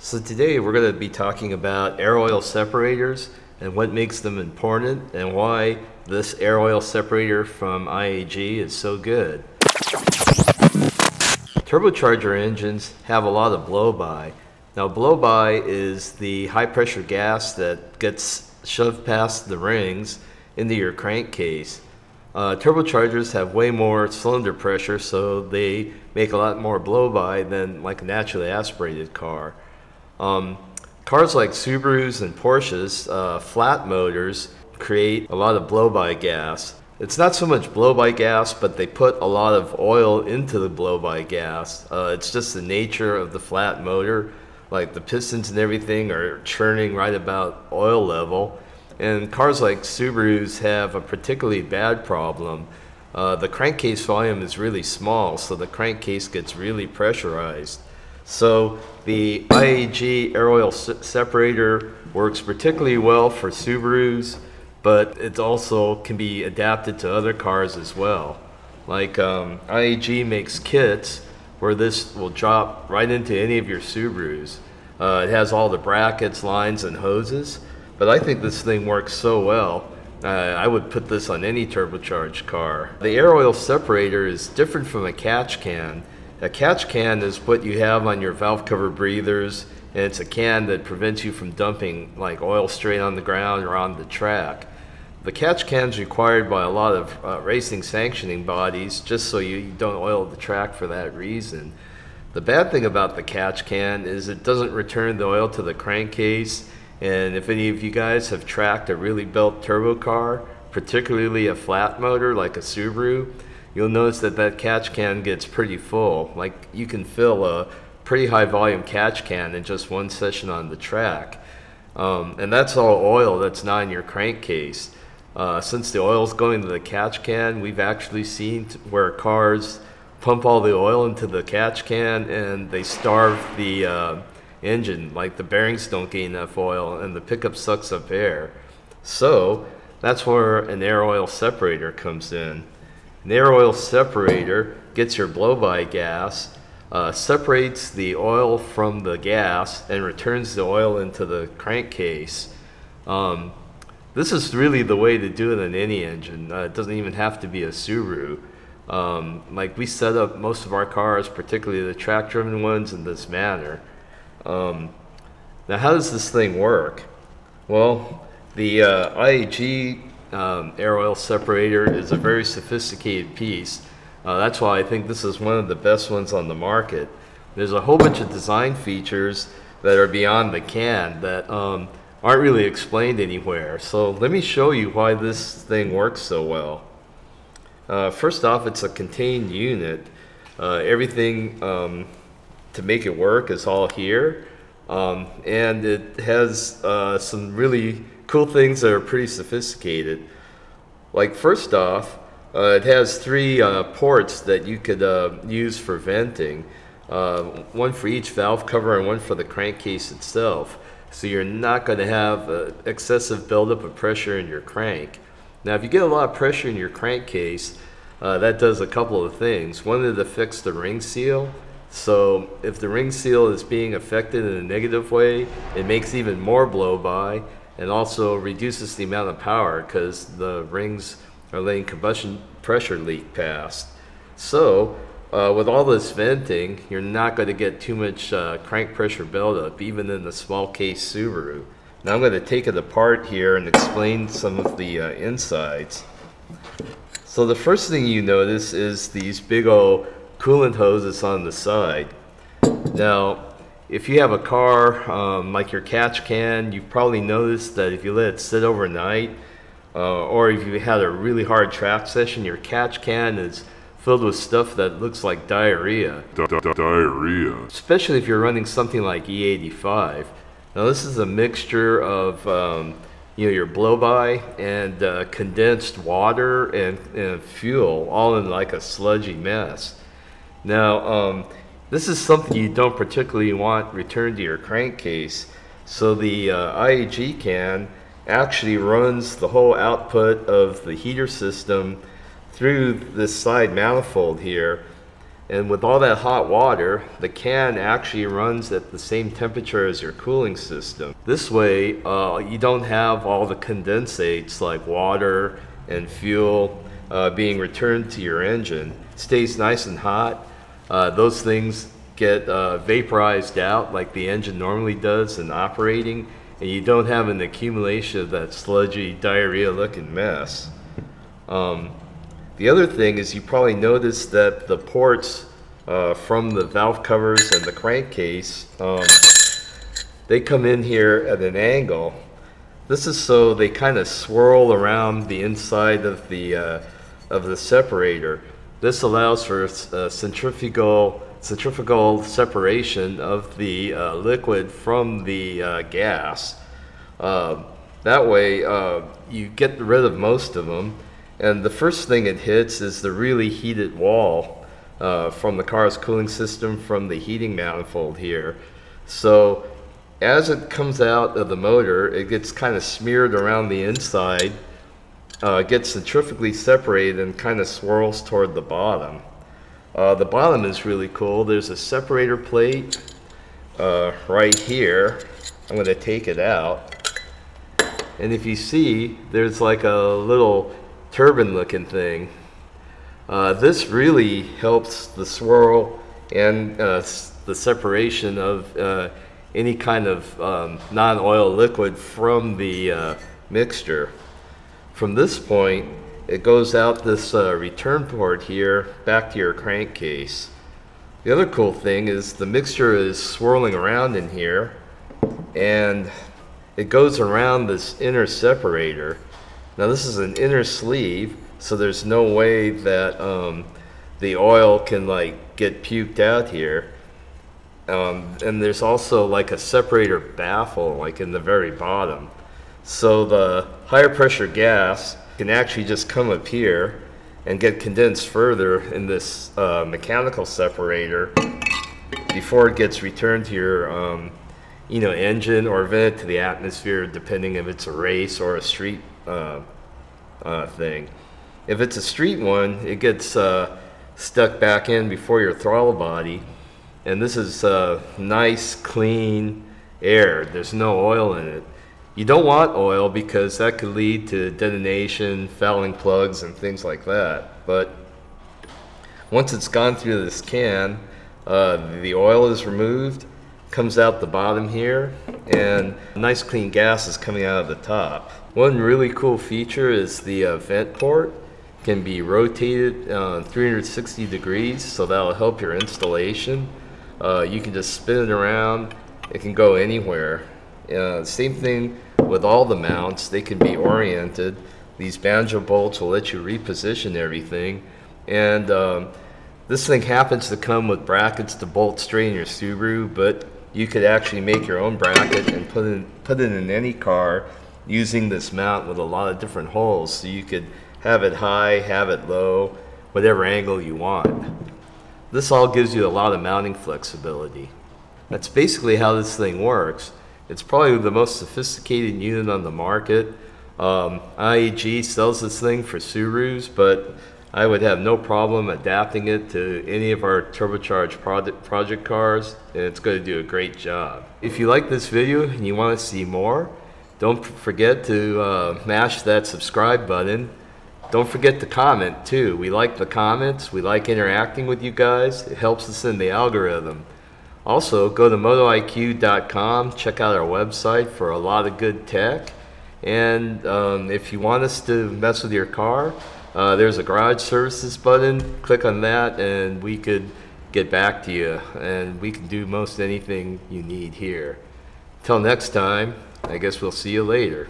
So today we're going to be talking about air oil separators and what makes them important and why this air oil separator from IAG is so good. Turbocharger engines have a lot of blow-by. Now blow-by is the high pressure gas that gets shoved past the rings into your crankcase. Uh, turbochargers have way more cylinder pressure so they make a lot more blow-by than like a naturally aspirated car. Um, cars like Subarus and Porsches, uh, flat motors create a lot of blow-by gas. It's not so much blow-by gas, but they put a lot of oil into the blow-by gas. Uh, it's just the nature of the flat motor. Like the pistons and everything are churning right about oil level. And cars like Subarus have a particularly bad problem. Uh, the crankcase volume is really small, so the crankcase gets really pressurized. So the IAG air oil separator works particularly well for Subarus, but it also can be adapted to other cars as well. Like um, IAG makes kits where this will drop right into any of your Subarus. Uh, it has all the brackets, lines, and hoses, but I think this thing works so well. Uh, I would put this on any turbocharged car. The air oil separator is different from a catch can. A catch can is what you have on your valve cover breathers, and it's a can that prevents you from dumping like oil straight on the ground or on the track. The catch can is required by a lot of uh, racing sanctioning bodies just so you don't oil the track for that reason. The bad thing about the catch can is it doesn't return the oil to the crankcase. And if any of you guys have tracked a really built turbo car, particularly a flat motor like a Subaru, you'll notice that that catch can gets pretty full. Like you can fill a pretty high volume catch can in just one session on the track. Um, and that's all oil that's not in your crankcase. Uh, since the oil is going to the catch can, we've actually seen where cars pump all the oil into the catch can and they starve the uh, engine. Like the bearings don't gain enough oil and the pickup sucks up air. So that's where an air oil separator comes in. An air oil separator gets your blow-by gas, uh, separates the oil from the gas, and returns the oil into the crankcase. Um, this is really the way to do it in any engine. Uh, it doesn't even have to be a Subaru. Um, like we set up most of our cars, particularly the track-driven ones, in this manner. Um, now, how does this thing work? Well, the uh, IAG um, air oil separator is a very sophisticated piece. Uh, that's why I think this is one of the best ones on the market. There's a whole bunch of design features that are beyond the can that um, aren't really explained anywhere. So let me show you why this thing works so well. Uh, first off, it's a contained unit. Uh, everything um, to make it work is all here. Um, and it has uh, some really cool things that are pretty sophisticated. Like first off, uh, it has three uh, ports that you could uh, use for venting. Uh, one for each valve cover and one for the crankcase itself. So you're not going to have uh, excessive buildup of pressure in your crank. Now if you get a lot of pressure in your crankcase, uh, that does a couple of things. One is to fix the ring seal. So if the ring seal is being affected in a negative way, it makes even more blow by and also reduces the amount of power because the rings are letting combustion pressure leak past. So uh, with all this venting, you're not going to get too much uh, crank pressure buildup, even in the small case Subaru. Now I'm going to take it apart here and explain some of the uh, insides. So the first thing you notice is these big old coolant hoses on the side. Now, if you have a car um, like your catch can, you've probably noticed that if you let it sit overnight, uh, or if you had a really hard track session, your catch can is filled with stuff that looks like diarrhea. Di di diarrhea. Especially if you're running something like E85. Now this is a mixture of um, you know your blow-by and uh, condensed water and, and, fuel all in like a sludgy mess. Now um, this is something you don't particularly want returned to your crankcase. So the uh, IAG can actually runs the whole output of the heater system through this side manifold here. And with all that hot water, the can actually runs at the same temperature as your cooling system. This way, uh, you don't have all the condensates like water and fuel uh, being returned to your engine. It stays nice and hot. Uh, those things get uh, vaporized out like the engine normally does in operating, and you don't have an accumulation of that sludgy diarrhea looking mess. Um, the other thing is you probably noticed that the ports uh, from the valve covers and the crankcase, um, they come in here at an angle. This is so they kind of swirl around the inside of the, uh, of the separator. This allows for uh, centrifugal, centrifugal separation of the uh, liquid from the uh, gas. Uh, that way uh, you get rid of most of them and the first thing it hits is the really heated wall uh, from the car's cooling system from the heating manifold here. So as it comes out of the motor, it gets kind of smeared around the inside, uh, gets centrifugally separated and kind of swirls toward the bottom. Uh, the bottom is really cool. There's a separator plate uh, right here. I'm going to take it out. And if you see, there's like a little turbine looking thing. Uh, this really helps the swirl and uh, the separation of uh, any kind of um, non-oil liquid from the mixture. From this point, it goes out this uh, return port here back to your crankcase. The other cool thing is the mixture is swirling around in here and it goes around this inner separator now this is an inner sleeve, so there's no way that um, the oil can like get puked out here. Um, and there's also like a separator baffle like in the very bottom. So the higher pressure gas can actually just come up here and get condensed further in this uh, mechanical separator before it gets returned to your um, you know engine or vent to the atmosphere depending if it's a race or a street uh, uh, thing. If it's a street one, it gets uh, stuck back in before your throttle body. And this is uh, nice, clean air. There's no oil in it. You don't want oil because that could lead to detonation, fouling plugs, and things like that. But once it's gone through this can, uh, the oil is removed, comes out the bottom here, and nice clean gas is coming out of the top. One really cool feature is the uh, vent port can be rotated uh, 360 degrees, so that'll help your installation. Uh, you can just spin it around, it can go anywhere. Uh, same thing with all the mounts, they can be oriented. These banjo bolts will let you reposition everything. And um, this thing happens to come with brackets to bolt straight in your Subaru, but you could actually make your own bracket and put it, put it in any car using this mount with a lot of different holes so you could have it high, have it low, whatever angle you want. This all gives you a lot of mounting flexibility. That's basically how this thing works. It's probably the most sophisticated unit on the market. Um, IAG sells this thing for Subarus, but I would have no problem adapting it to any of our turbocharged project, project cars, and it's going to do a great job. If you like this video and you want to see more, don't forget to uh, mash that subscribe button. Don't forget to comment too. We like the comments. We like interacting with you guys. It helps us in the algorithm. Also, go to motoiq.com. Check out our website for a lot of good tech. And um, if you want us to mess with your car, uh, there's a garage services button. Click on that and we could get back to you. And we can do most anything you need here. Till next time. I guess we'll see you later.